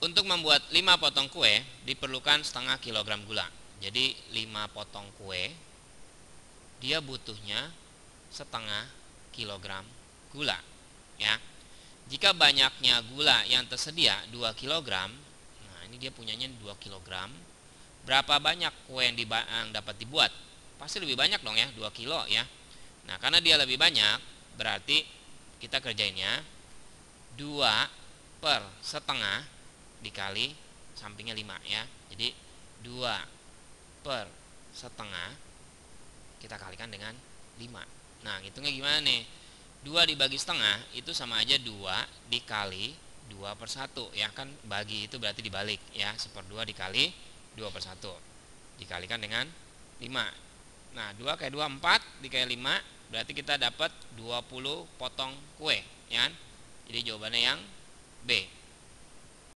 Untuk membuat 5 potong kue diperlukan setengah kilogram gula. Jadi 5 potong kue dia butuhnya setengah kilogram gula ya. Jika banyaknya gula yang tersedia 2 kilogram, nah ini dia punyanya 2 kilogram. Berapa banyak kue yang, yang dapat dibuat? Pasti lebih banyak dong ya, 2 kilo ya. Nah, karena dia lebih banyak, berarti kita kerjainnya 2 per setengah dikali sampingnya 5 ya. Jadi 2 per setengah kita kalikan dengan 5 nah hitungnya gimana nih? 2 dibagi setengah itu sama aja 2 dikali 2 per 1 ya kan bagi itu berarti dibalik ya. 1 per 2 dikali 2 per 1 dikalikan dengan 5 nah 2 kali 2 4 dikali 5 berarti kita dapat 20 potong kue ya kan? jadi jawabannya yang B